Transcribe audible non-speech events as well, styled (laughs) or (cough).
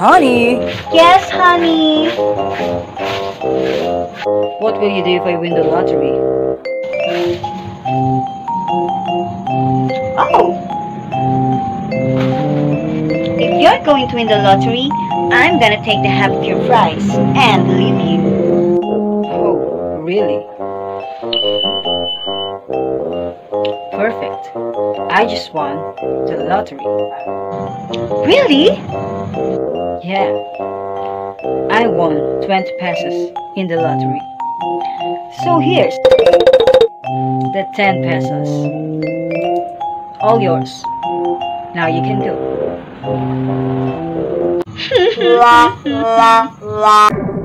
Honey, Yes, honey. what will you do if I win the lottery? Oh. If you're going to win the lottery, I'm gonna take the half of your prize and leave you. Oh, really? Perfect. I just won the lottery. Really? Yeah. I won 20 pesos in the lottery. So here's the 10 pesos. All yours. Now you can go. (laughs)